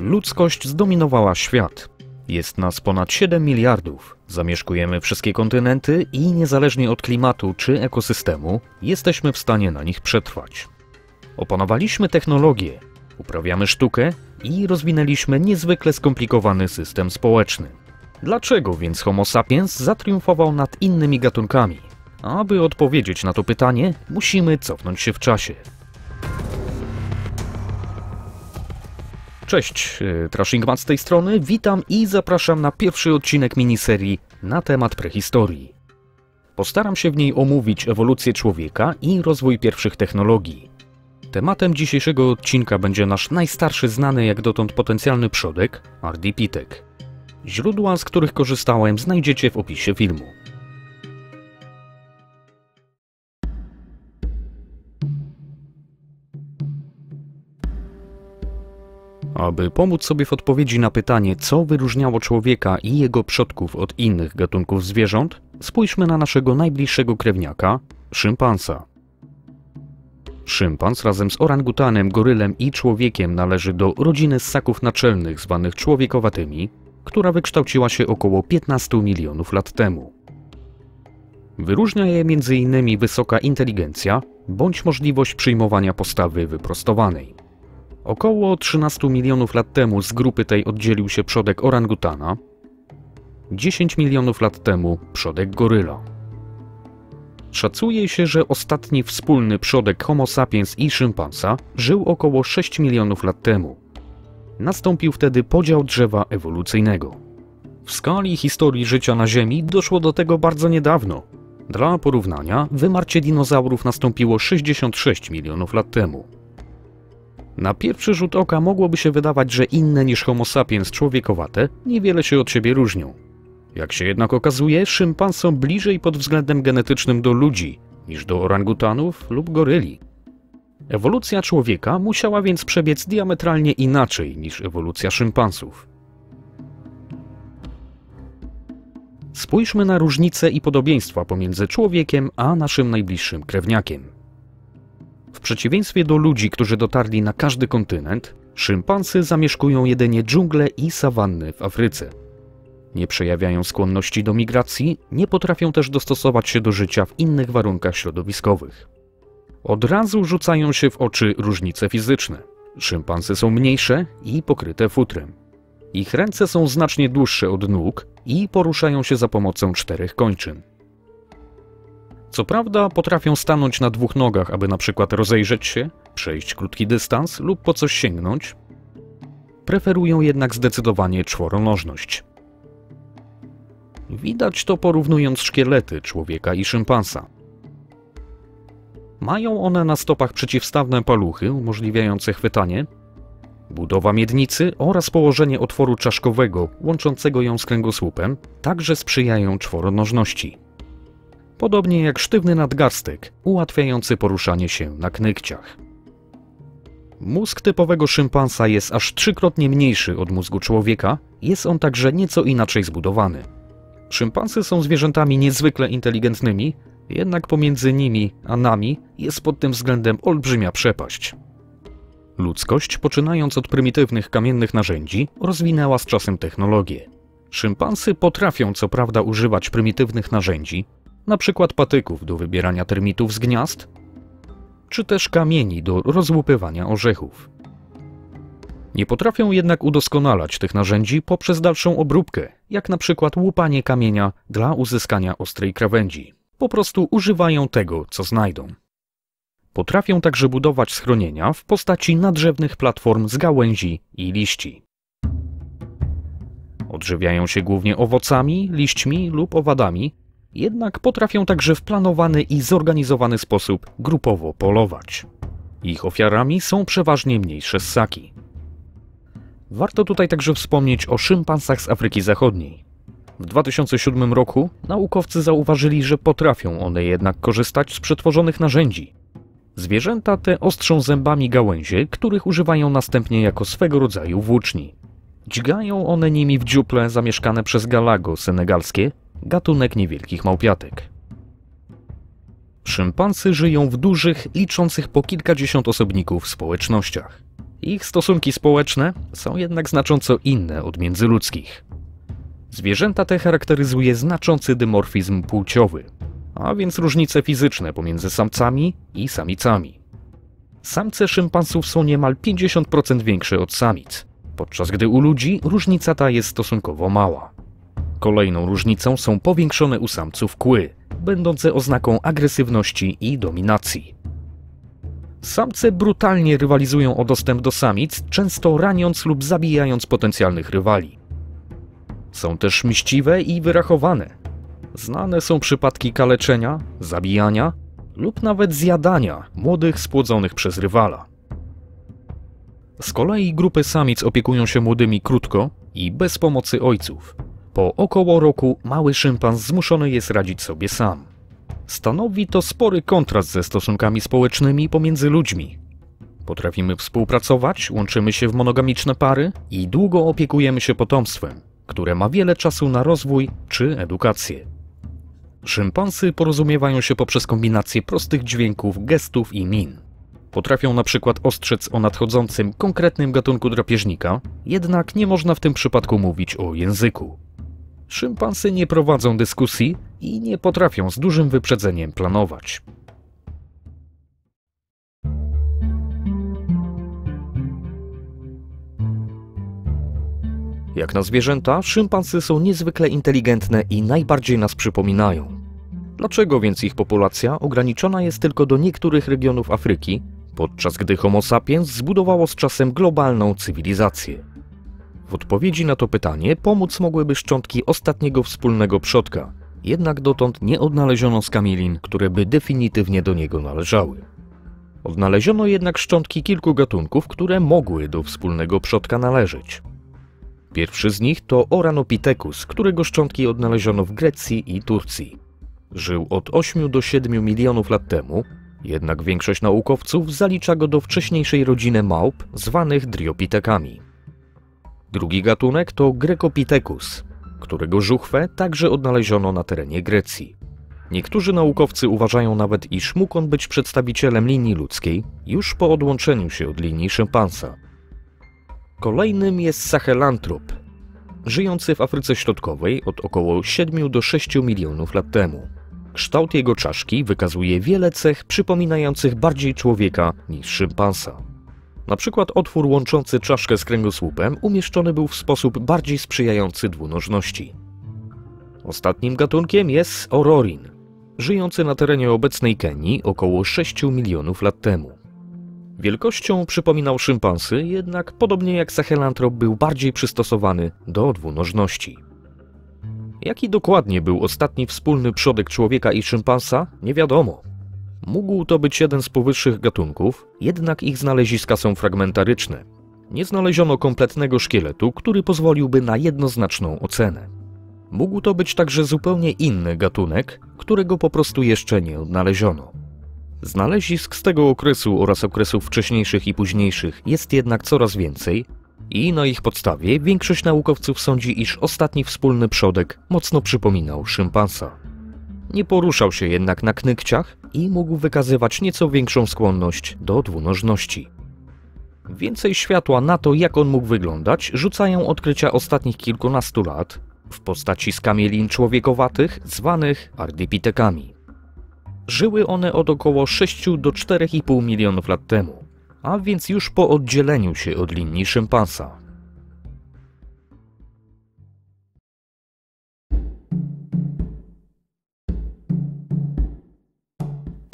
Ludzkość zdominowała świat. Jest nas ponad 7 miliardów. Zamieszkujemy wszystkie kontynenty i niezależnie od klimatu czy ekosystemu, jesteśmy w stanie na nich przetrwać. Opanowaliśmy technologię, uprawiamy sztukę i rozwinęliśmy niezwykle skomplikowany system społeczny. Dlaczego więc Homo sapiens zatriumfował nad innymi gatunkami? Aby odpowiedzieć na to pytanie, musimy cofnąć się w czasie. Cześć, e, Trashingman z tej strony, witam i zapraszam na pierwszy odcinek miniserii na temat prehistorii. Postaram się w niej omówić ewolucję człowieka i rozwój pierwszych technologii. Tematem dzisiejszego odcinka będzie nasz najstarszy znany jak dotąd potencjalny przodek, Ardipitek. Źródła, z których korzystałem, znajdziecie w opisie filmu. Aby pomóc sobie w odpowiedzi na pytanie, co wyróżniało człowieka i jego przodków od innych gatunków zwierząt, spójrzmy na naszego najbliższego krewniaka szympansa. Szympans razem z orangutanem, gorylem i człowiekiem należy do rodziny ssaków naczelnych zwanych człowiekowatymi, która wykształciła się około 15 milionów lat temu. Wyróżnia je m.in. wysoka inteligencja bądź możliwość przyjmowania postawy wyprostowanej. Około 13 milionów lat temu z grupy tej oddzielił się przodek orangutana, 10 milionów lat temu przodek goryla. Szacuje się, że ostatni wspólny przodek Homo sapiens i szympansa żył około 6 milionów lat temu. Nastąpił wtedy podział drzewa ewolucyjnego. W skali historii życia na Ziemi doszło do tego bardzo niedawno. Dla porównania, wymarcie dinozaurów nastąpiło 66 milionów lat temu. Na pierwszy rzut oka mogłoby się wydawać, że inne niż Homo sapiens człowiekowate niewiele się od siebie różnią. Jak się jednak okazuje, szympans są bliżej pod względem genetycznym do ludzi niż do orangutanów lub goryli. Ewolucja człowieka musiała więc przebiec diametralnie inaczej niż ewolucja szympansów. Spójrzmy na różnice i podobieństwa pomiędzy człowiekiem a naszym najbliższym krewniakiem. Przeciwieństwie do ludzi, którzy dotarli na każdy kontynent, szympansy zamieszkują jedynie dżungle i sawanny w Afryce. Nie przejawiają skłonności do migracji, nie potrafią też dostosować się do życia w innych warunkach środowiskowych. Od razu rzucają się w oczy różnice fizyczne. Szympansy są mniejsze i pokryte futrem. Ich ręce są znacznie dłuższe od nóg i poruszają się za pomocą czterech kończyn. Co prawda potrafią stanąć na dwóch nogach, aby na przykład rozejrzeć się, przejść krótki dystans lub po coś sięgnąć. Preferują jednak zdecydowanie czworonożność. Widać to porównując szkielety człowieka i szympansa. Mają one na stopach przeciwstawne paluchy umożliwiające chwytanie, budowa miednicy oraz położenie otworu czaszkowego łączącego ją z kręgosłupem także sprzyjają czworonożności. Podobnie jak sztywny nadgarstek ułatwiający poruszanie się na knykciach. Mózg typowego szympansa jest aż trzykrotnie mniejszy od mózgu człowieka, jest on także nieco inaczej zbudowany. Szympansy są zwierzętami niezwykle inteligentnymi, jednak pomiędzy nimi a nami jest pod tym względem olbrzymia przepaść. Ludzkość, poczynając od prymitywnych kamiennych narzędzi, rozwinęła z czasem technologię. Szympansy potrafią co prawda używać prymitywnych narzędzi, np. patyków do wybierania termitów z gniazd, czy też kamieni do rozłupywania orzechów. Nie potrafią jednak udoskonalać tych narzędzi poprzez dalszą obróbkę, jak na przykład łupanie kamienia dla uzyskania ostrej krawędzi. Po prostu używają tego, co znajdą. Potrafią także budować schronienia w postaci nadrzewnych platform z gałęzi i liści. Odżywiają się głównie owocami, liśćmi lub owadami, jednak potrafią także w planowany i zorganizowany sposób grupowo polować. Ich ofiarami są przeważnie mniejsze ssaki. Warto tutaj także wspomnieć o szympansach z Afryki Zachodniej. W 2007 roku naukowcy zauważyli, że potrafią one jednak korzystać z przetworzonych narzędzi. Zwierzęta te ostrzą zębami gałęzie, których używają następnie jako swego rodzaju włóczni. Dźgają one nimi w dziuple zamieszkane przez galago senegalskie, gatunek niewielkich małpiatek. Szympansy żyją w dużych, liczących po kilkadziesiąt osobników społecznościach. Ich stosunki społeczne są jednak znacząco inne od międzyludzkich. Zwierzęta te charakteryzuje znaczący dymorfizm płciowy, a więc różnice fizyczne pomiędzy samcami i samicami. Samce szympansów są niemal 50% większe od samic, podczas gdy u ludzi różnica ta jest stosunkowo mała. Kolejną różnicą są powiększone u samców kły, będące oznaką agresywności i dominacji. Samce brutalnie rywalizują o dostęp do samic, często raniąc lub zabijając potencjalnych rywali. Są też mściwe i wyrachowane. Znane są przypadki kaleczenia, zabijania lub nawet zjadania młodych spłodzonych przez rywala. Z kolei grupy samic opiekują się młodymi krótko i bez pomocy ojców. Po około roku mały szympans zmuszony jest radzić sobie sam. Stanowi to spory kontrast ze stosunkami społecznymi pomiędzy ludźmi. Potrafimy współpracować, łączymy się w monogamiczne pary i długo opiekujemy się potomstwem, które ma wiele czasu na rozwój czy edukację. Szympansy porozumiewają się poprzez kombinację prostych dźwięków, gestów i min. Potrafią na przykład ostrzec o nadchodzącym konkretnym gatunku drapieżnika, jednak nie można w tym przypadku mówić o języku. Szympansy nie prowadzą dyskusji i nie potrafią z dużym wyprzedzeniem planować. Jak na zwierzęta, szympansy są niezwykle inteligentne i najbardziej nas przypominają. Dlaczego więc ich populacja ograniczona jest tylko do niektórych regionów Afryki, podczas gdy Homo sapiens zbudowało z czasem globalną cywilizację? W odpowiedzi na to pytanie pomóc mogłyby szczątki ostatniego wspólnego przodka, jednak dotąd nie odnaleziono skamielin, które by definitywnie do niego należały. Odnaleziono jednak szczątki kilku gatunków, które mogły do wspólnego przodka należeć. Pierwszy z nich to Oranopithecus, którego szczątki odnaleziono w Grecji i Turcji. Żył od 8 do 7 milionów lat temu, jednak większość naukowców zalicza go do wcześniejszej rodziny małp zwanych driopitekami. Drugi gatunek to Grecopithecus, którego żuchwę także odnaleziono na terenie Grecji. Niektórzy naukowcy uważają nawet, iż mógł on być przedstawicielem linii ludzkiej już po odłączeniu się od linii szympansa. Kolejnym jest Sahelantrop, żyjący w Afryce Środkowej od około 7 do 6 milionów lat temu. Kształt jego czaszki wykazuje wiele cech przypominających bardziej człowieka niż szympansa. Na przykład otwór łączący czaszkę z kręgosłupem umieszczony był w sposób bardziej sprzyjający dwunożności. Ostatnim gatunkiem jest ororin, żyjący na terenie obecnej Kenii około 6 milionów lat temu. Wielkością przypominał szympansy, jednak podobnie jak sahelantrop był bardziej przystosowany do dwunożności. Jaki dokładnie był ostatni wspólny przodek człowieka i szympansa, nie wiadomo. Mógł to być jeden z powyższych gatunków, jednak ich znaleziska są fragmentaryczne. Nie znaleziono kompletnego szkieletu, który pozwoliłby na jednoznaczną ocenę. Mógł to być także zupełnie inny gatunek, którego po prostu jeszcze nie odnaleziono. Znalezisk z tego okresu oraz okresów wcześniejszych i późniejszych jest jednak coraz więcej i na ich podstawie większość naukowców sądzi, iż ostatni wspólny przodek mocno przypominał szympansa. Nie poruszał się jednak na knykciach i mógł wykazywać nieco większą skłonność do dwunożności. Więcej światła na to, jak on mógł wyglądać, rzucają odkrycia ostatnich kilkunastu lat w postaci skamielin człowiekowatych zwanych ardypitekami. Żyły one od około 6 do 4,5 milionów lat temu, a więc już po oddzieleniu się od linii szympansa.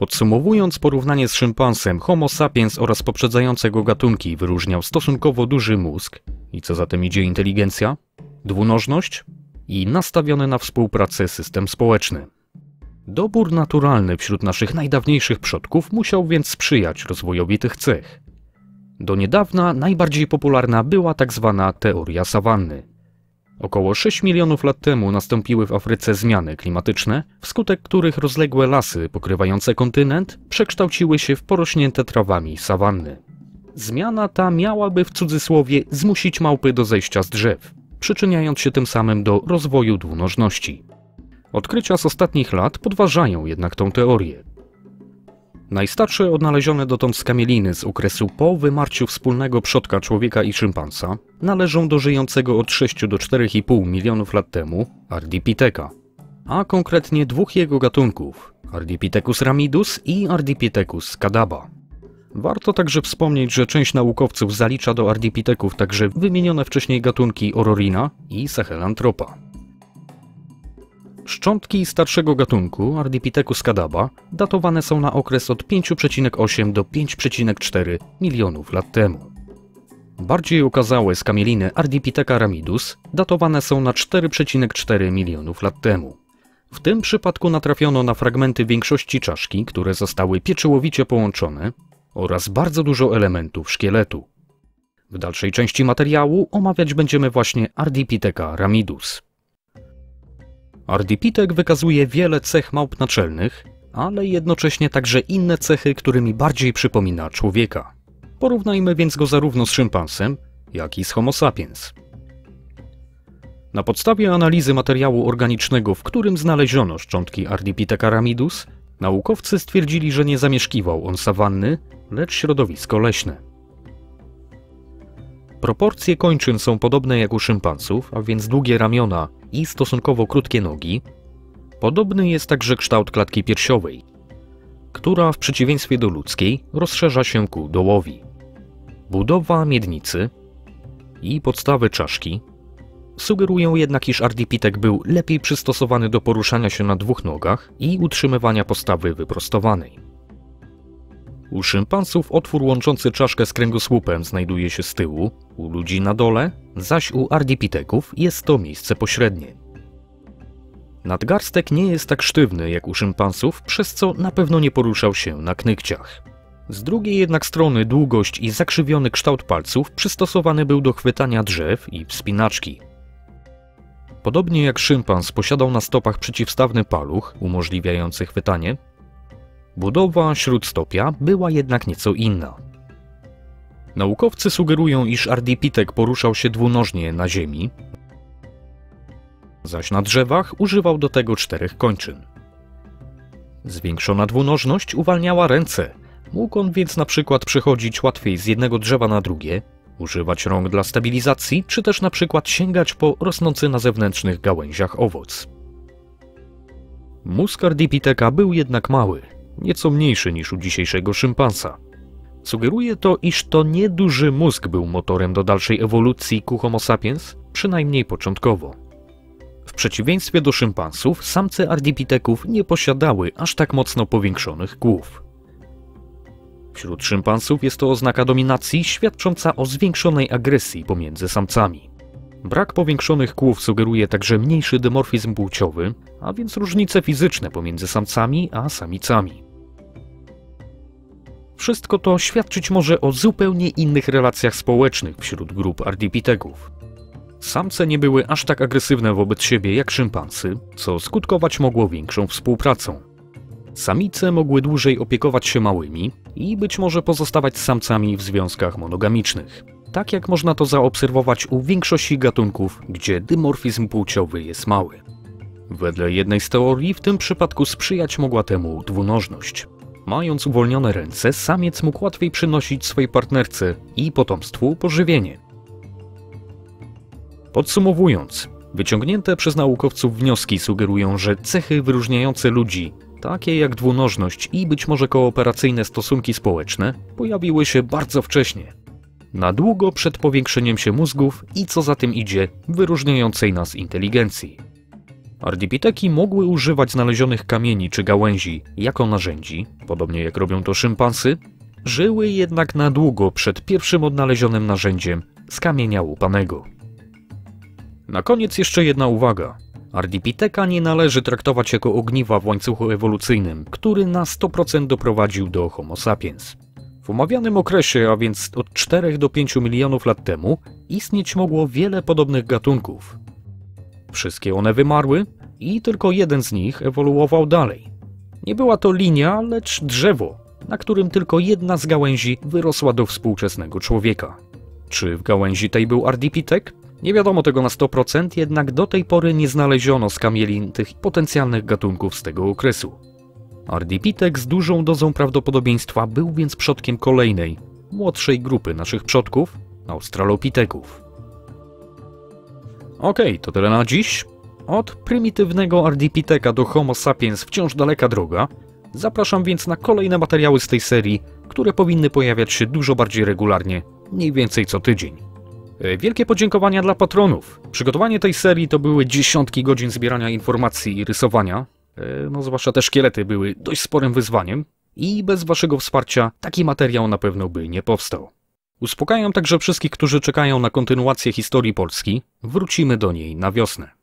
Podsumowując porównanie z szympansem, Homo sapiens oraz poprzedzające go gatunki wyróżniał stosunkowo duży mózg i co za tym idzie inteligencja, dwunożność i nastawiony na współpracę system społeczny. Dobór naturalny wśród naszych najdawniejszych przodków musiał więc sprzyjać rozwojowi tych cech. Do niedawna najbardziej popularna była tak zwana teoria sawanny. Około 6 milionów lat temu nastąpiły w Afryce zmiany klimatyczne, wskutek których rozległe lasy pokrywające kontynent przekształciły się w porośnięte trawami sawanny. Zmiana ta miałaby w cudzysłowie zmusić małpy do zejścia z drzew, przyczyniając się tym samym do rozwoju dwunożności. Odkrycia z ostatnich lat podważają jednak tą teorię. Najstarsze odnalezione dotąd skamieliny z okresu po wymarciu wspólnego przodka człowieka i szympansa należą do żyjącego od 6 do 4,5 milionów lat temu Ardipitheka, a konkretnie dwóch jego gatunków Ardipithecus ramidus i Ardipithecus cadaba. Warto także wspomnieć, że część naukowców zalicza do ardipiteków także wymienione wcześniej gatunki Ororina i Sahelanthropa. Szczątki starszego gatunku Ardipithecus cadaba datowane są na okres od 5,8 do 5,4 milionów lat temu. Bardziej okazałe skamieliny Ardipitheka ramidus datowane są na 4,4 milionów lat temu. W tym przypadku natrafiono na fragmenty większości czaszki, które zostały pieczołowicie połączone oraz bardzo dużo elementów szkieletu. W dalszej części materiału omawiać będziemy właśnie Ardipitheka ramidus. Ardipitek wykazuje wiele cech małp naczelnych, ale jednocześnie także inne cechy, którymi bardziej przypomina człowieka. Porównajmy więc go zarówno z szympansem, jak i z Homo sapiens. Na podstawie analizy materiału organicznego, w którym znaleziono szczątki Ardipitheka ramidus, naukowcy stwierdzili, że nie zamieszkiwał on sawanny, lecz środowisko leśne. Proporcje kończyn są podobne jak u szympansów, a więc długie ramiona i stosunkowo krótkie nogi. Podobny jest także kształt klatki piersiowej, która w przeciwieństwie do ludzkiej rozszerza się ku dołowi. Budowa miednicy i podstawy czaszki sugerują jednak, iż ardipitek był lepiej przystosowany do poruszania się na dwóch nogach i utrzymywania postawy wyprostowanej. U szympansów otwór łączący czaszkę z kręgosłupem znajduje się z tyłu, u ludzi na dole, zaś u ardipiteków jest to miejsce pośrednie. Nadgarstek nie jest tak sztywny jak u szympansów, przez co na pewno nie poruszał się na knykciach. Z drugiej jednak strony długość i zakrzywiony kształt palców przystosowany był do chwytania drzew i wspinaczki. Podobnie jak szympans posiadał na stopach przeciwstawny paluch umożliwiający chwytanie, budowa śródstopia była jednak nieco inna. Naukowcy sugerują, iż ardipitek poruszał się dwunożnie na ziemi, zaś na drzewach używał do tego czterech kończyn. Zwiększona dwunożność uwalniała ręce. Mógł on więc na przykład przechodzić łatwiej z jednego drzewa na drugie, używać rąk dla stabilizacji, czy też na przykład sięgać po rosnący na zewnętrznych gałęziach owoc. Mózg ardipiteka był jednak mały, nieco mniejszy niż u dzisiejszego szympansa. Sugeruje to, iż to nieduży mózg był motorem do dalszej ewolucji ku Homo sapiens, przynajmniej początkowo. W przeciwieństwie do szympansów, samce ardipiteków nie posiadały aż tak mocno powiększonych głów. Wśród szympansów jest to oznaka dominacji świadcząca o zwiększonej agresji pomiędzy samcami. Brak powiększonych kłów sugeruje także mniejszy dymorfizm płciowy, a więc różnice fizyczne pomiędzy samcami a samicami. Wszystko to świadczyć może o zupełnie innych relacjach społecznych wśród grup ardipiteków. Samce nie były aż tak agresywne wobec siebie jak szympansy, co skutkować mogło większą współpracą. Samice mogły dłużej opiekować się małymi i być może pozostawać z samcami w związkach monogamicznych. Tak jak można to zaobserwować u większości gatunków, gdzie dymorfizm płciowy jest mały. Wedle jednej z teorii w tym przypadku sprzyjać mogła temu dwunożność. Mając uwolnione ręce, samiec mógł łatwiej przynosić swojej partnerce i potomstwu pożywienie. Podsumowując, wyciągnięte przez naukowców wnioski sugerują, że cechy wyróżniające ludzi, takie jak dwunożność i być może kooperacyjne stosunki społeczne, pojawiły się bardzo wcześnie. Na długo przed powiększeniem się mózgów i co za tym idzie, wyróżniającej nas inteligencji. Ardipiteki mogły używać znalezionych kamieni czy gałęzi jako narzędzi, podobnie jak robią to szympansy, żyły jednak na długo przed pierwszym odnalezionym narzędziem z kamienia łupanego. Na koniec jeszcze jedna uwaga. Ardipiteka nie należy traktować jako ogniwa w łańcuchu ewolucyjnym, który na 100% doprowadził do Homo sapiens. W omawianym okresie, a więc od 4 do 5 milionów lat temu, istnieć mogło wiele podobnych gatunków. Wszystkie one wymarły i tylko jeden z nich ewoluował dalej. Nie była to linia, lecz drzewo, na którym tylko jedna z gałęzi wyrosła do współczesnego człowieka. Czy w gałęzi tej był ardipitek? Nie wiadomo tego na 100%, jednak do tej pory nie znaleziono skamielin tych potencjalnych gatunków z tego okresu. Ardipitek z dużą dozą prawdopodobieństwa był więc przodkiem kolejnej, młodszej grupy naszych przodków, Australopiteków. Okej, to tyle na dziś. Od prymitywnego Ardipiteka do Homo sapiens wciąż daleka droga. Zapraszam więc na kolejne materiały z tej serii, które powinny pojawiać się dużo bardziej regularnie, mniej więcej co tydzień. E, Wielkie podziękowania dla patronów. Przygotowanie tej serii to były dziesiątki godzin zbierania informacji i rysowania. E, No, zwłaszcza te szkielety były dość sporym wyzwaniem i bez waszego wsparcia taki materiał na pewno by nie powstał. Uspokajam także wszystkich, którzy czekają na kontynuację historii Polski. Wrócimy do niej na wiosnę.